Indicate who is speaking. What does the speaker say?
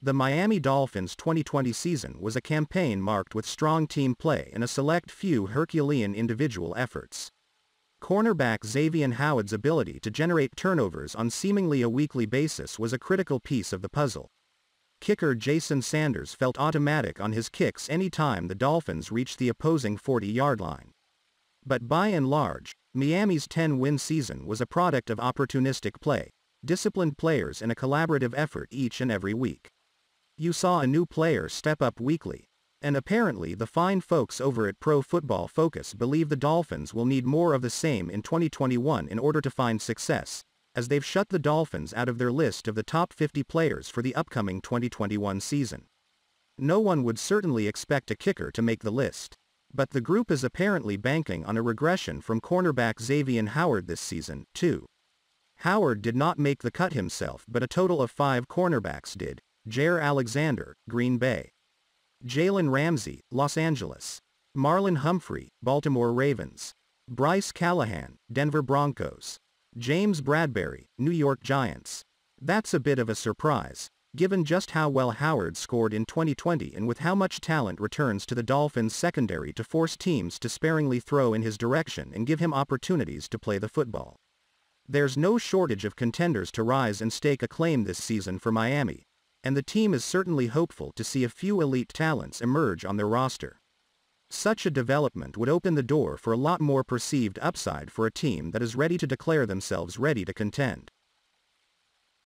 Speaker 1: The Miami Dolphins 2020 season was a campaign marked with strong team play and a select few Herculean individual efforts. Cornerback Xavier Howard's ability to generate turnovers on seemingly a weekly basis was a critical piece of the puzzle. Kicker Jason Sanders felt automatic on his kicks any time the Dolphins reached the opposing 40-yard line. But by and large, Miami's 10-win season was a product of opportunistic play, disciplined players and a collaborative effort each and every week. You saw a new player step up weekly, and apparently the fine folks over at Pro Football Focus believe the Dolphins will need more of the same in 2021 in order to find success, as they've shut the Dolphins out of their list of the top 50 players for the upcoming 2021 season. No one would certainly expect a kicker to make the list. But the group is apparently banking on a regression from cornerback Xavier Howard this season, too. Howard did not make the cut himself but a total of five cornerbacks did, Jaire Alexander, Green Bay. Jalen Ramsey, Los Angeles. Marlon Humphrey, Baltimore Ravens. Bryce Callahan, Denver Broncos. James Bradberry, New York Giants. That's a bit of a surprise, given just how well Howard scored in 2020 and with how much talent returns to the Dolphins secondary to force teams to sparingly throw in his direction and give him opportunities to play the football. There's no shortage of contenders to rise and stake a claim this season for Miami, and the team is certainly hopeful to see a few elite talents emerge on their roster. Such a development would open the door for a lot more perceived upside for a team that is ready to declare themselves ready to contend.